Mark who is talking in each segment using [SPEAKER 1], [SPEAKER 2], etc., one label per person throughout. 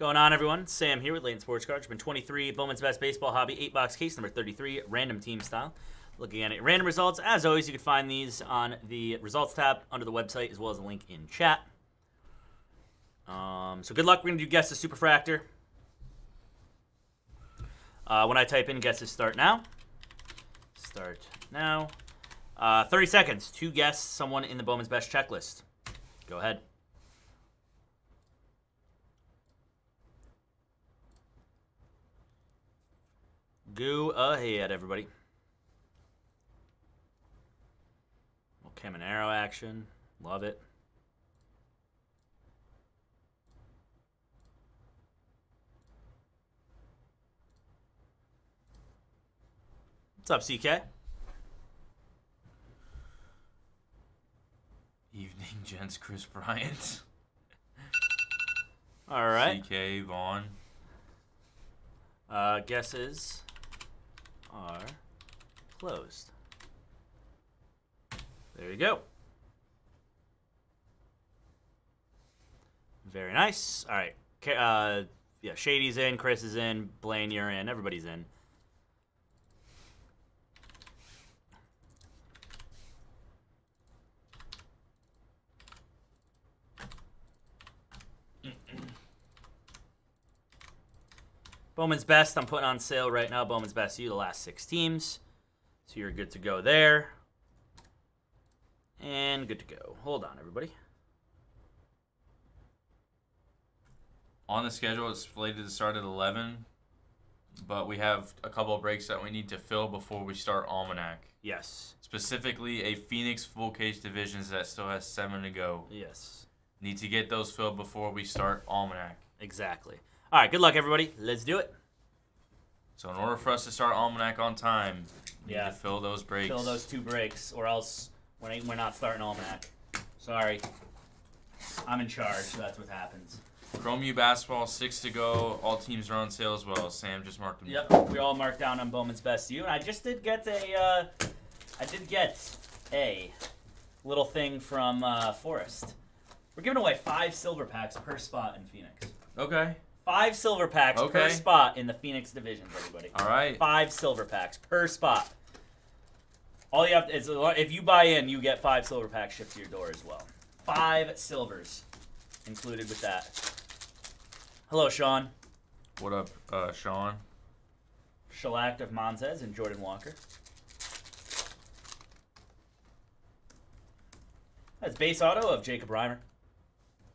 [SPEAKER 1] Going on, everyone? Sam here with Layton Sports Cards. Been 23, Bowman's Best Baseball Hobby, 8 box case number 33, random team style. Looking at it, random results. As always, you can find these on the results tab under the website, as well as a link in chat. Um, so good luck. We're going to do guess the superfractor. Uh, when I type in guesses, start now. Start now. Uh, 30 seconds to guess someone in the Bowman's Best checklist. Go ahead. Go ahead, everybody. Little Caminero action. Love it. What's up, CK?
[SPEAKER 2] Evening, gents. Kris Bryant.
[SPEAKER 1] All right.
[SPEAKER 2] CK Vaughn.
[SPEAKER 1] Uh, guesses are closed. There you go. Very nice. All right. Uh, yeah, Shady's in, Chris is in, Blaine, you're in, everybody's in. Bowman's Best, I'm putting on sale right now. Bowman's Best, you the last six teams. So you're good to go there. And good to go. Hold on, everybody.
[SPEAKER 2] On the schedule, it's slated to start at 11, but we have a couple of breaks that we need to fill before we start Almanac.
[SPEAKER 1] Yes.
[SPEAKER 2] Specifically, a Phoenix full cage divisions that still has seven to go.
[SPEAKER 1] Yes.
[SPEAKER 2] Need to get those filled before we start Almanac.
[SPEAKER 1] Exactly. All right, good luck, everybody. Let's do it.
[SPEAKER 2] So in order for us to start Almanac on time, we
[SPEAKER 1] Yeah.
[SPEAKER 2] need to fill those breaks.
[SPEAKER 1] Fill those two breaks, or else we're not, starting Almanac. Sorry. I'm in charge, so that's what happens.
[SPEAKER 2] Chrome U basketball, six to go. All teams are on sale as well. Sam just marked them.
[SPEAKER 1] Yep, we all marked down on Bowman's Best U, and I just did get a, uh, I did get a little thing from uh, Forest. We're giving away five silver packs per spot in Phoenix.
[SPEAKER 2] Okay.
[SPEAKER 1] Five silver packs per spot in the Phoenix divisions, everybody.
[SPEAKER 2] All right.
[SPEAKER 1] Five silver packs per spot. All you have to is if you buy in, you get five silver packs shipped to your door as well. Five silvers included with that. Hello, Sean.
[SPEAKER 2] What up, uh, Sean?
[SPEAKER 1] Shellac of Monzez and Jordan Walker. That's base auto of Jacob Reimer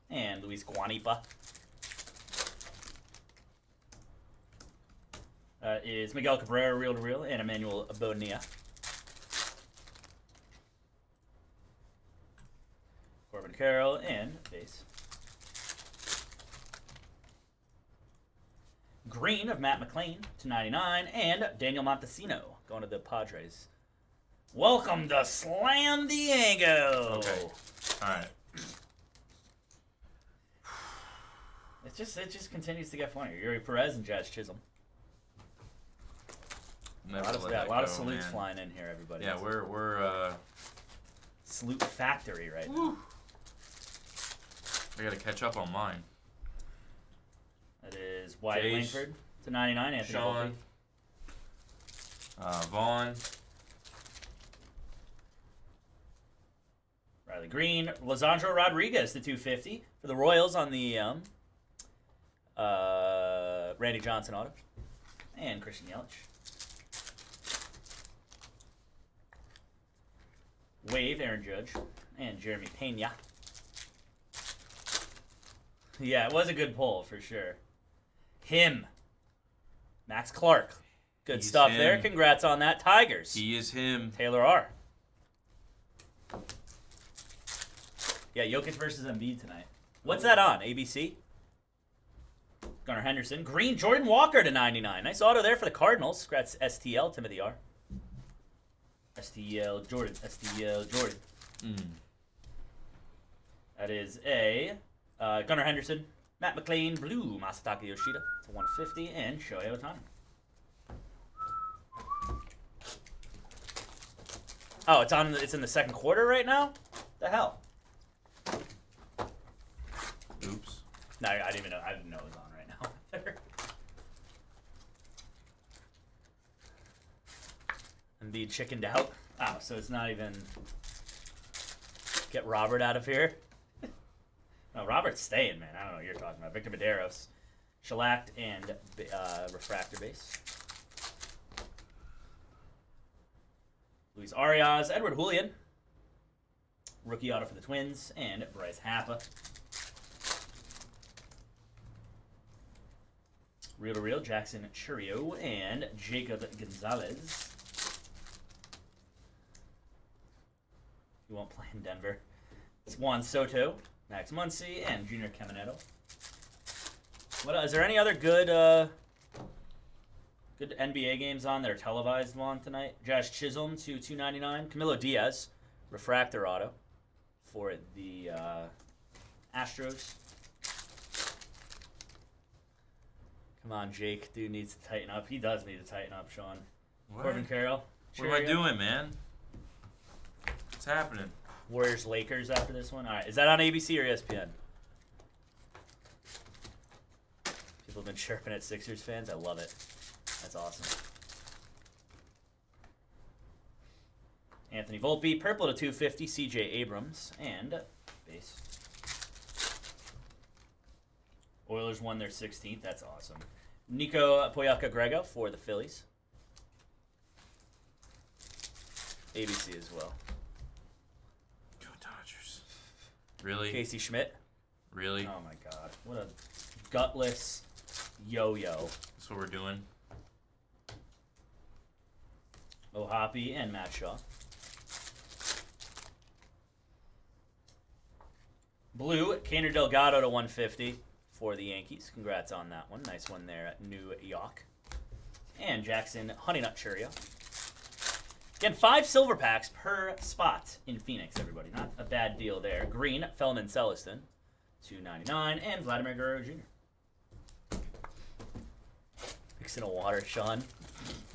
[SPEAKER 1] and Luis Guanipa. Uh, is Miguel Cabrera real to real and Emmanuel Bonilla. Corbin Carroll and base. Green of Matt McLain to 99, and Daniel Montesino going to the Padres. Welcome to Slam Diego.
[SPEAKER 2] Okay. All right.
[SPEAKER 1] It just it just continues to get funnier. Eury Perez and Jazz Chisholm. A
[SPEAKER 2] Never
[SPEAKER 1] lot of,
[SPEAKER 2] let
[SPEAKER 1] yeah, a lot of salutes
[SPEAKER 2] man.
[SPEAKER 1] flying in here, everybody.
[SPEAKER 2] Yeah,
[SPEAKER 1] It's
[SPEAKER 2] we're we're uh.
[SPEAKER 1] salute factory right now.
[SPEAKER 2] I gotta catch up on mine.
[SPEAKER 1] That is Wyatt
[SPEAKER 2] Jace,
[SPEAKER 1] Langford to 99. Anthony
[SPEAKER 2] Sean, uh, Vaughn,
[SPEAKER 1] Riley Greene, Lizandro Rodriguez to 250 for the Royals on the um, uh, Randy Johnson auto, and Christian Yelich. Wave, Aaron Judge, and Jeremy Pena. Yeah, it was a good pull for sure. Him, Max Clark, good
[SPEAKER 2] He's
[SPEAKER 1] stuff there. Congrats on that, Tigers.
[SPEAKER 2] he is him.
[SPEAKER 1] Taylor R. Yeah, Jokic versus Embiid tonight. What's that on? ABC? Gunnar Henderson. Green, Jordan Walker to 99. Nice auto there for the Cardinals. Congrats, STL, Timothy R. STL, Jordan. STL, Jordan.
[SPEAKER 2] Mm.
[SPEAKER 1] That is a uh, Gunnar Henderson, Matt McLain, Blue, Masataka Yoshida to 150, and Shohei Ohtani. Oh, it's on. It's in the second quarter right now. The hell?
[SPEAKER 2] Oops.
[SPEAKER 1] No, I didn't even know. I didn't know it was on right now. the chickened out. Oh, so it's not even get Robert out of here. no, Robert's staying, man. I don't know what you're talking about. Victor Mederos, shellacked and uh, refractor base. Luis Arias, Edouard Julien, rookie auto for the Twins, and Bryce Harper. Real to real, Jackson Chourio and Jacob Gonzalez. Won't play in Denver. It's Juan Soto, Max Muncy, and Junior Caminero. What is there any other good uh, good NBA games on that are televised on tonight? Jazz Chisholm to 299. Camilo Diaz, refractor auto for the uh, Astros. Come on, Jake. Dude needs to tighten up. He does need to tighten up, Sean.
[SPEAKER 2] What?
[SPEAKER 1] Corbin Carroll.
[SPEAKER 2] What am I doing, man? What's happening?
[SPEAKER 1] Warriors Lakers after this one. All right, is that on ABC or ESPN? People have been chirping at Sixers fans. I love it. That's awesome. Anthony Volpe, purple to 250. CJ Abrams and base. Oilers won their 16th. That's awesome. Nikau Pouaka-Grego for the Phillies. ABC as well.
[SPEAKER 2] Go Dodgers. Really?
[SPEAKER 1] Casey Schmidt.
[SPEAKER 2] Really?
[SPEAKER 1] Oh my god. What a gutless yo yo.
[SPEAKER 2] That's what we're doing.
[SPEAKER 1] Oh Hoppy and Matt Shaw. Blue, Keiner Delgado to 150 for the Yankees. Congrats on that one. Nice one there at New York. And Jackson Honey Nut Cheerio. Again, five silver packs per spot in Phoenix, everybody. Not a bad deal there. Green, Felnin Celesten, 299 and Vladimir Guerrero Jr. Mixing a water, Sean.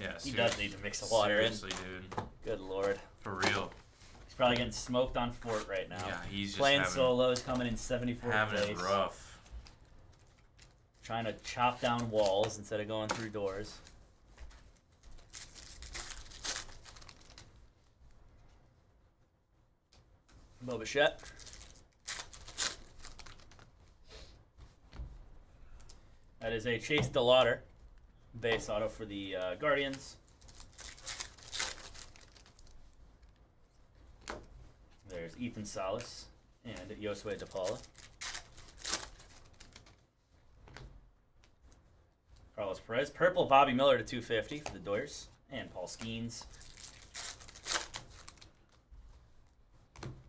[SPEAKER 2] Yeah.
[SPEAKER 1] He does need to mix the water in.
[SPEAKER 2] Seriously, dude.
[SPEAKER 1] Good lord.
[SPEAKER 2] For real.
[SPEAKER 1] He's probably getting smoked on Fort right now.
[SPEAKER 2] Yeah, he's just
[SPEAKER 1] Playing
[SPEAKER 2] having,
[SPEAKER 1] solos, coming in 74th
[SPEAKER 2] having
[SPEAKER 1] place.
[SPEAKER 2] it rough.
[SPEAKER 1] Trying to chop down walls instead of going through doors. Boba. That is a Chase DeLauter base auto for the uh, Guardians. There's Ethan Salas and Josue DePaula. Carlos Perez. Purple Bobby Miller to 250 for the Doyers. And Paul Skenes.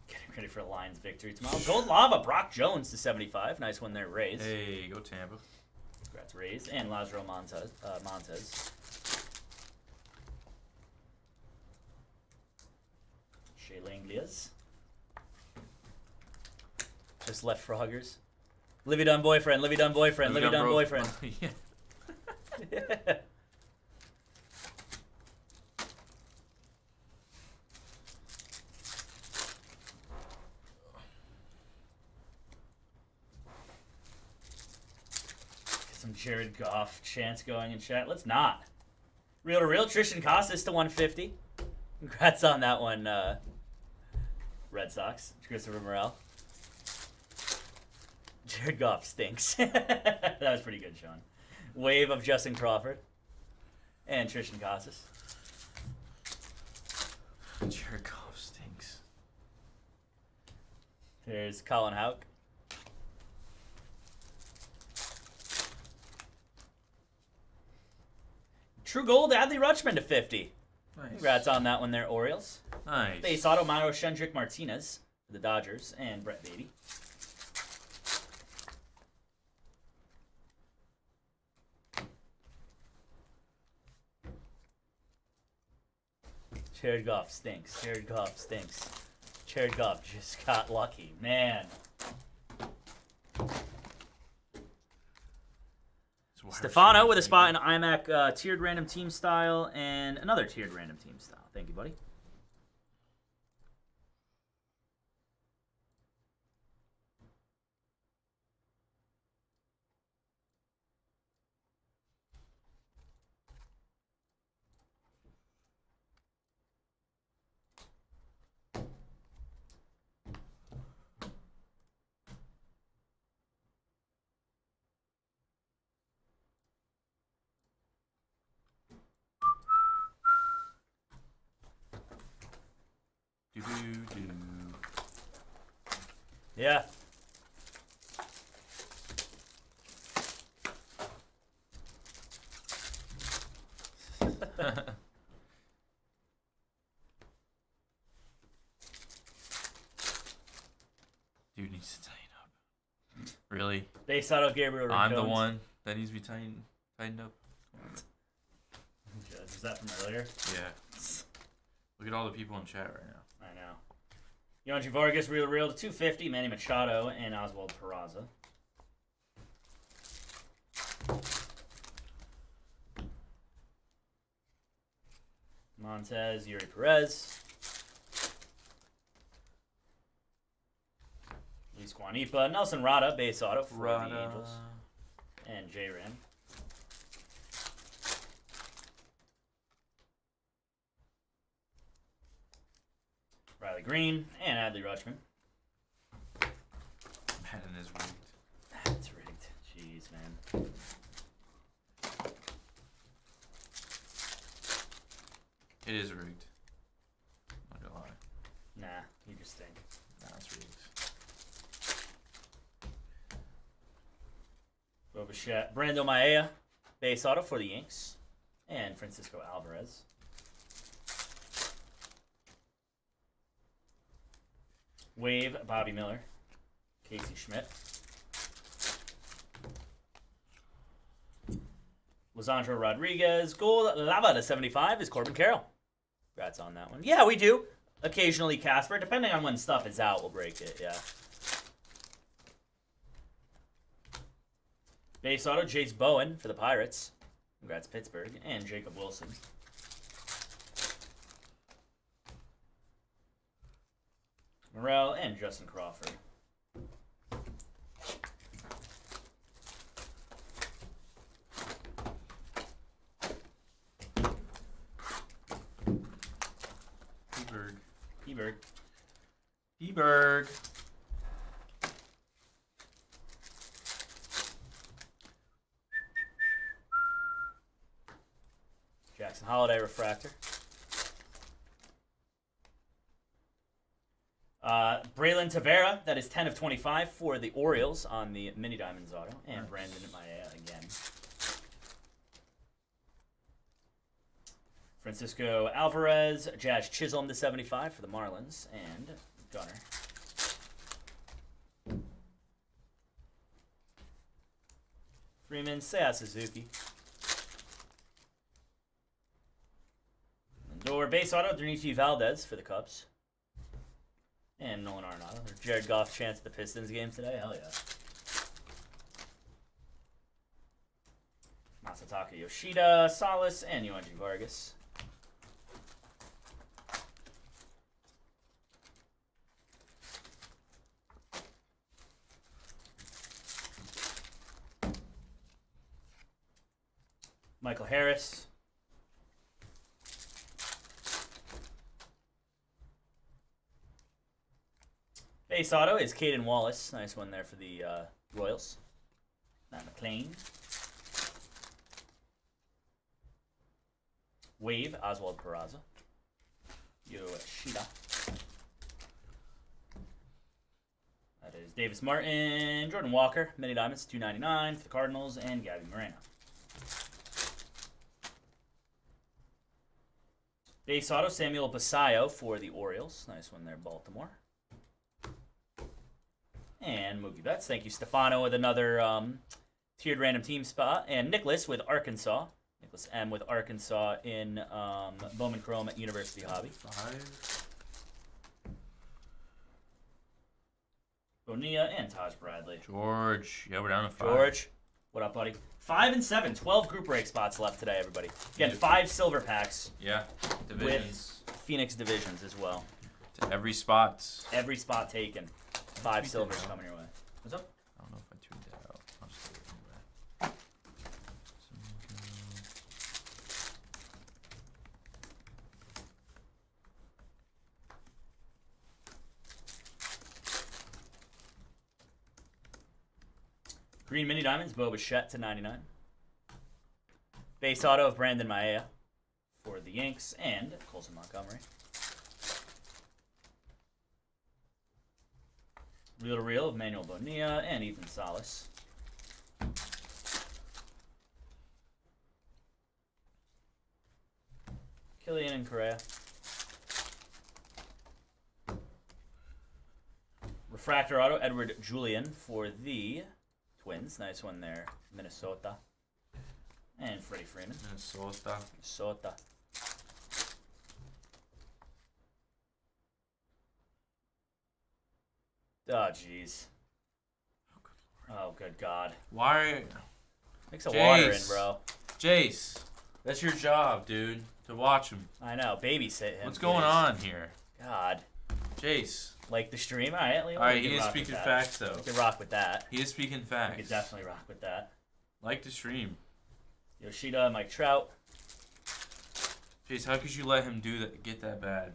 [SPEAKER 1] Getting ready for Lions victory tomorrow. Gold Lava, Brock Jones to 75. Nice one there, Rays.
[SPEAKER 2] Hey, go Tampa.
[SPEAKER 1] Congrats, Rays. And Lazaro Montes. Uh, Montes. Shea Langeliers. Just left Froggers. Livvy Dunne boyfriend, Livvy Dunne boyfriend, Livvy
[SPEAKER 2] Dunne
[SPEAKER 1] boyfriend.
[SPEAKER 2] yeah.
[SPEAKER 1] Jared Goff chance going in chat. Let's not. Real to real, Triston Casas to 150. Congrats on that one, uh, Red Sox. Christopher Morel. Jared Goff stinks. that was pretty good, Sean. Wave of Justin Crawford. And Triston Casas.
[SPEAKER 2] Jared Goff stinks.
[SPEAKER 1] There's Colin Houck. True Gold, Adley Rutschman to 50.
[SPEAKER 2] Nice.
[SPEAKER 1] Congrats on that one there, Orioles.
[SPEAKER 2] Nice.
[SPEAKER 1] Base auto, Myro Shendrick Martinez for the Dodgers, and Brett Baty. Jared Goff stinks. Jared Goff stinks. Jared Goff just got lucky. Man. Stefano with a spot in. IMAC uh, tiered random team style and another tiered random team style. Thank you, buddy.
[SPEAKER 2] Do-do-do.
[SPEAKER 1] Yeah.
[SPEAKER 2] Dude needs to tighten up. Really?
[SPEAKER 1] Base auto Gabriel
[SPEAKER 2] I'm the one that needs to be tightened, tightened up.
[SPEAKER 1] Is that from earlier?
[SPEAKER 2] Yeah. Look at all the people in chat right now.
[SPEAKER 1] Yonji Vargas, Real Real to 250, Manny Machado, and Oswald Peraza. Montes, Eury Perez. Luis Guanipa, Nelson Rada, base auto for the Angels. And J Ram. Riley Greene and Adley Rutschman.
[SPEAKER 2] Madden is rigged.
[SPEAKER 1] That's rigged. Jeez, man.
[SPEAKER 2] It is rigged. Not gonna lie.
[SPEAKER 1] Nah, you just think.
[SPEAKER 2] Nah, it's rigged.
[SPEAKER 1] Bo Bichette, Brando Mayea, base auto for the Yanks, and Francisco Alvarez. Wave, Bobby Miller, Casey Schmidt. Lizandro Rodriguez, gold lava to 75 is Corbin Carroll. Congrats on that one. Yeah, we do. Occasionally Casper, depending on when stuff is out, we'll break it, yeah. Base auto, Jase Bowen for the Pirates. Congrats, Pittsburgh. And Jacob Wilson. Morel and Justin Crawford.
[SPEAKER 2] P-Berg.
[SPEAKER 1] Eberg. Jackson Holliday Refractor. Uh, Braylin Tavera, that is 10 of 25 for the Orioles on the Mini Diamonds auto. And
[SPEAKER 2] Nice.
[SPEAKER 1] Brandon Mayea again. Francisco Alvarez, Jazz Chisholm to 75 for the Marlins, and Gunner. Freeman, Seiya Suzuki. Door base auto, Derniche Valdez for the Cubs. And Nolan Arenado. Jared Goff chance the Pistons game today. Hell yeah. Masataka Yoshida, Salas, and Yuanji Vargas. Michael Harris. Base auto is Cayden Wallace. Nice one there for the uh, Royals. Matt McLain. Wave, Oswald Peraza. Yoshida. That is Davis Martin, Jordan Walker, Mini Diamonds, 299 for the Cardinals, and Gabby Moreno. Base auto, Samuel Basallo for the Orioles. Nice one there, Baltimore. And Mookie Betts. Thank you, Stefano, with another um, tiered random team spot. And Nicholas with Arkansas. Nicholas M with Arkansas in um, Bowman Chrome at University Hobby.
[SPEAKER 2] Five.
[SPEAKER 1] Bonilla and Taj Bradley.
[SPEAKER 2] George. Yeah, we're down to five.
[SPEAKER 1] George, what up, buddy? Five and seven. 12 group break spots left today, everybody. Again, five silver packs.
[SPEAKER 2] Yeah. Divisions.
[SPEAKER 1] Phoenix divisions as well.
[SPEAKER 2] To every spot.
[SPEAKER 1] Every spot taken. Five silvers
[SPEAKER 2] that out.
[SPEAKER 1] coming your way. What's up?
[SPEAKER 2] I don't know if I tuned that out. I'll just do it anyway.
[SPEAKER 1] Green Mini Diamonds, Bo Bichette to 99. Base auto of Brandon Mayea for the Yanks and Colson Montgomery. Real to real of Manuel Bonilla and Ethan Salas. Killian and Correa. Refractor auto, Edouard Julien for the Twins. Nice one there, Minnesota. And Freddie Freeman,
[SPEAKER 2] Minnesota.
[SPEAKER 1] Minnesota. Oh, jeez. Oh, good God.
[SPEAKER 2] Why,
[SPEAKER 1] Make some water in, bro.
[SPEAKER 2] Jace? That's your job, dude. To watch him.
[SPEAKER 1] I know. Babysit him.
[SPEAKER 2] What's going
[SPEAKER 1] please.
[SPEAKER 2] on here,
[SPEAKER 1] God.
[SPEAKER 2] Jace?
[SPEAKER 1] Like the stream? All right.
[SPEAKER 2] All right, he is speaking facts though.
[SPEAKER 1] We can rock with that.
[SPEAKER 2] He is speaking
[SPEAKER 1] We
[SPEAKER 2] facts.
[SPEAKER 1] could definitely rock with that.
[SPEAKER 2] Like the stream.
[SPEAKER 1] Yoshida, Mike Trout.
[SPEAKER 2] Jace, how could you let him do that? Get that bad?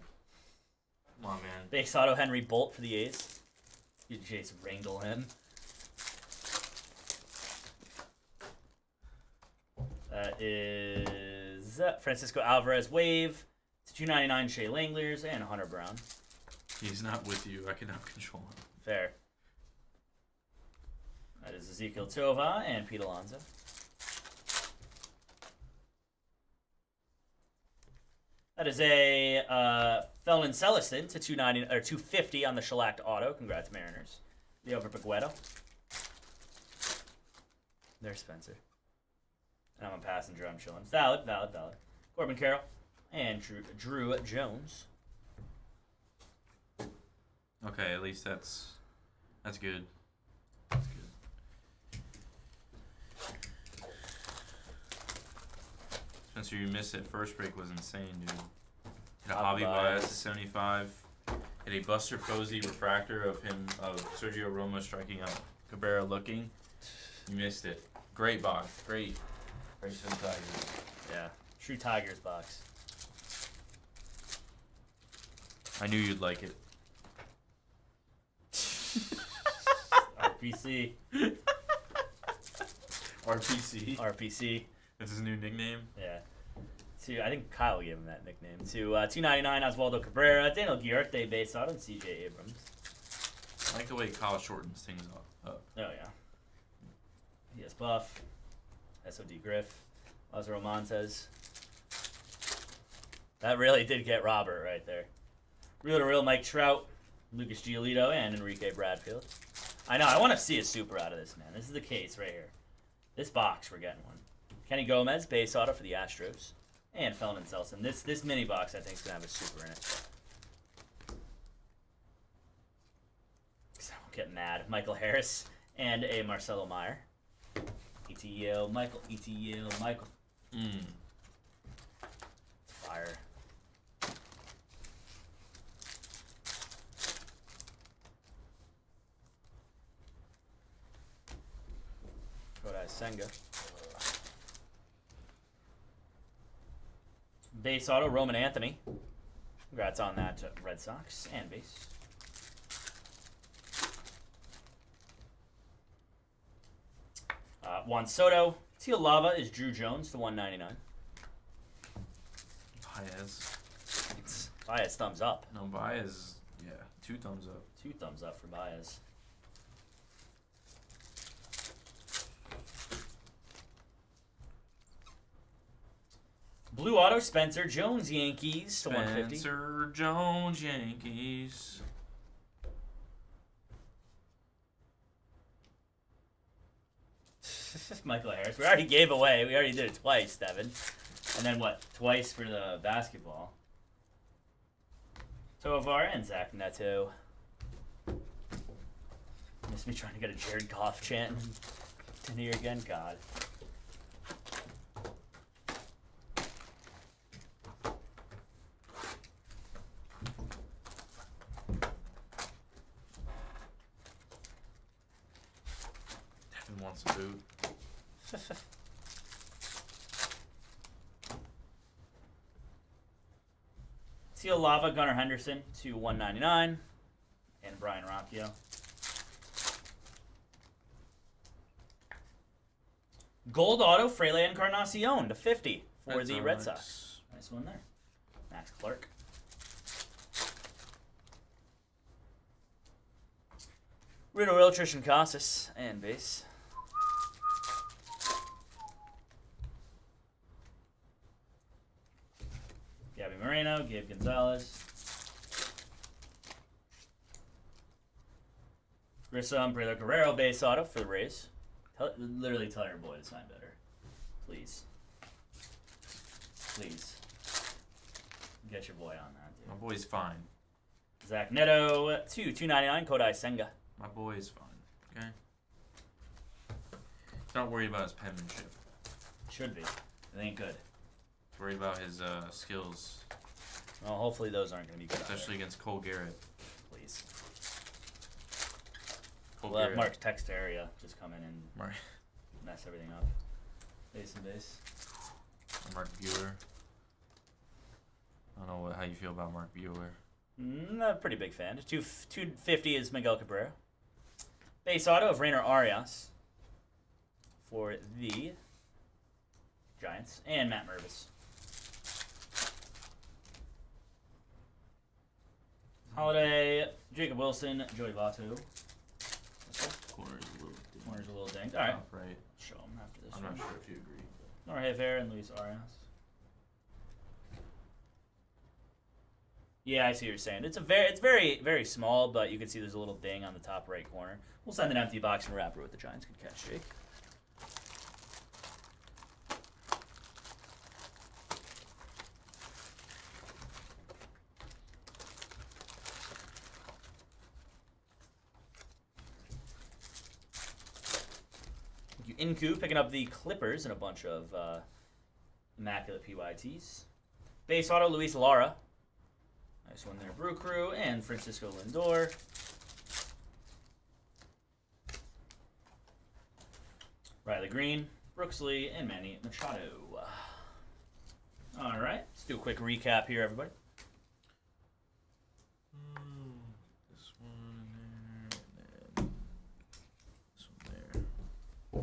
[SPEAKER 2] Come on, man.
[SPEAKER 1] Base auto Henry Bolte for the A's. You Jace wrangle him. That is uh, Francisco Alvarez Wave. It's 299 Shea Langeliers and Hunter Brown.
[SPEAKER 2] He's not with you. I cannot control him.
[SPEAKER 1] Fair. That is Ezequiel Tovar and Pete Alonso. That is a uh, Felnin Celesten to 290 or 250 on the shellacked auto. Congrats, Mariners. The over Bagueto. There's Spencer. And I'm a passenger. I'm chilling. Valid, valid, valid. Corbin Carroll and Drew, Drew Jones.
[SPEAKER 2] Okay, at least that's that's good. That's good. Spencer, you missed it. First break was insane, dude. Hit a
[SPEAKER 1] Hobby
[SPEAKER 2] hobby
[SPEAKER 1] bias.
[SPEAKER 2] to 75. Hit a Buster Posey refractor of him of Sergio Romo striking out Cabrera looking. You missed it. Great box. Great. Great for the Tigers.
[SPEAKER 1] Yeah. True Tigers box.
[SPEAKER 2] I knew you'd like it.
[SPEAKER 1] RPC.
[SPEAKER 2] RPC.
[SPEAKER 1] RPC.
[SPEAKER 2] That's his new nickname.
[SPEAKER 1] Yeah. To I think Kyle gave him that nickname. To uh, 299 Oswaldo Cabrera, Daniel Giarte base auto, and CJ Abrams.
[SPEAKER 2] I like the way Kyle shortens things up.
[SPEAKER 1] Oh yeah. Yes, Buff. SOD Griff. Lazaro Montes. That really did get Robert right there. Real to real Mike Trout, Lucas Giolito, and Enrique Bradfield. I know, I want to see a super out of this, man. This is the case right here. This box, we're getting one. Kenny Gomez, base auto for the Astros. And Felon and Selson. This this mini box I think is gonna have a super in it. 'Cause I won't get mad. Michael Harris and a Marcelo Mayer. ETL, Michael, ETL, Michael.
[SPEAKER 2] Mm.
[SPEAKER 1] Fire. Kodai Senga. Base auto, Roman Anthony. Congrats on that, uh, Red Sox. And base. Uh, Juan Soto. Teal Lava is Drew Jones to 199.
[SPEAKER 2] Baez.
[SPEAKER 1] Baez, thumbs up.
[SPEAKER 2] No, Baez. Yeah, two thumbs up.
[SPEAKER 1] Two thumbs up for Baez. Blue Auto, Spencer Jones, Yankees to 150.
[SPEAKER 2] Spencer Jones, Yankees.
[SPEAKER 1] Michael Harris. We already gave away. We already did it twice, Devin. And then what? Twice for the basketball. Tovar and Zach Neto. Miss me trying to get a Jared Goff chant in here again. God.
[SPEAKER 2] Devin wants a boot.
[SPEAKER 1] Teal Lava, Gunnar Henderson to 199. And Brayan Rocchio. Gold Auto, Frele Encarnacion to 50 for
[SPEAKER 2] Red
[SPEAKER 1] the Red
[SPEAKER 2] Sox.
[SPEAKER 1] Sox. Nice one there. Max Clark. Reno Royal, Triston Casas, and base. Gabby Moreno, Gabe Gonzalez. Grissom, Brailer Guerrero, base auto for the Rays. Tell, literally tell your boy to sign better. Please. Please. Get your boy on that,
[SPEAKER 2] My boy's fine.
[SPEAKER 1] Zach Neto, 2, 299, Kodai Senga.
[SPEAKER 2] My boy is fine. Okay. Not worried about his penmanship.
[SPEAKER 1] Should be. It ain't good.
[SPEAKER 2] Worried about his uh, skills,
[SPEAKER 1] Well, hopefully those aren't going to be good.
[SPEAKER 2] especially against Cole Garrett.
[SPEAKER 1] please.
[SPEAKER 2] Cole
[SPEAKER 1] We'll have
[SPEAKER 2] Garrett.
[SPEAKER 1] Mark Teixeira just come in and
[SPEAKER 2] Mark,
[SPEAKER 1] mess everything up. Base and base.
[SPEAKER 2] Mark Buehrle. I don't know what, how you feel about Mark Buehrle.
[SPEAKER 1] Mm, a pretty big fan. Two, 250 is Miguel Cabrera. Base auto of Rayner Arias for the Giants. And Matt Mervis. Holliday, Jacob Wilson, Joey Votto.
[SPEAKER 2] Corner's a little.
[SPEAKER 1] Corner's a little dinged. All right.
[SPEAKER 2] Right.
[SPEAKER 1] Show him after this
[SPEAKER 2] I'm
[SPEAKER 1] one.
[SPEAKER 2] not sure if you agree.
[SPEAKER 1] Jorge Fair and Luis Arias. Yeah, I see what you're saying. It's a very, it's very, very small, but you can see there's a little ding on the top right corner. We'll send an empty box and wrap it with the Giants. Good catch, Jake. Inku, picking up the Clippers and a bunch of uh, immaculate PYTs. Base auto, Luis Lara. Nice one there, Brew Crew, and Francisco Lindor. Riley Greene, Brooks Lee, and Manny Machado. All right, let's do a quick recap here, everybody.
[SPEAKER 2] This one there, and then this one there.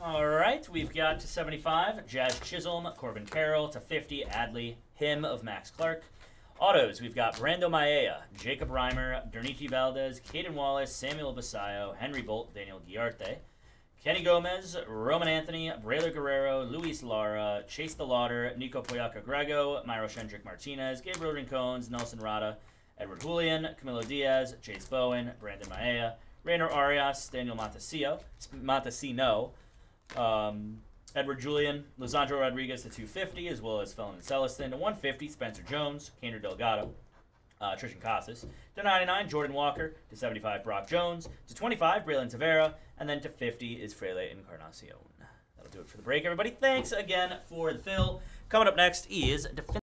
[SPEAKER 1] All right, we've got to 75, Jazz Chisholm, Corbin Carroll, to 50, Adley, him of Max Clark. Autos, we've got Brando Mayea, Jacob Reimer, Derniche Valdez, Cayden Wallace, Samuel Basallo, Henry Bolte, Daniel Guiarte, Kenny Gomez, Roman Anthony, Brailer Guerrero, Luis Lara, Chase DeLauter, Nico Poyaca Grego, Myro Shendrick Martinez, Gabriel Rincones, Nelson Rada, Edouard Julien, Camilo Diaz, Jase Bowen, Brandon Mayea, Rayner Arias, Daniel Montesino, um, Edouard Julien, Lizandro Rodriguez to 250, as well as Felon and Celesten to 150, Spencer Jones, Keiner Delgado, uh, Triston Casas. To 99, Jordan Walker. To 75, Brock Jones. To 25, Braylin Tavera. And then to 50 is Frele Encarnacion. That'll do it for the break, everybody. Thanks again for the fill. Coming up next is Definitive.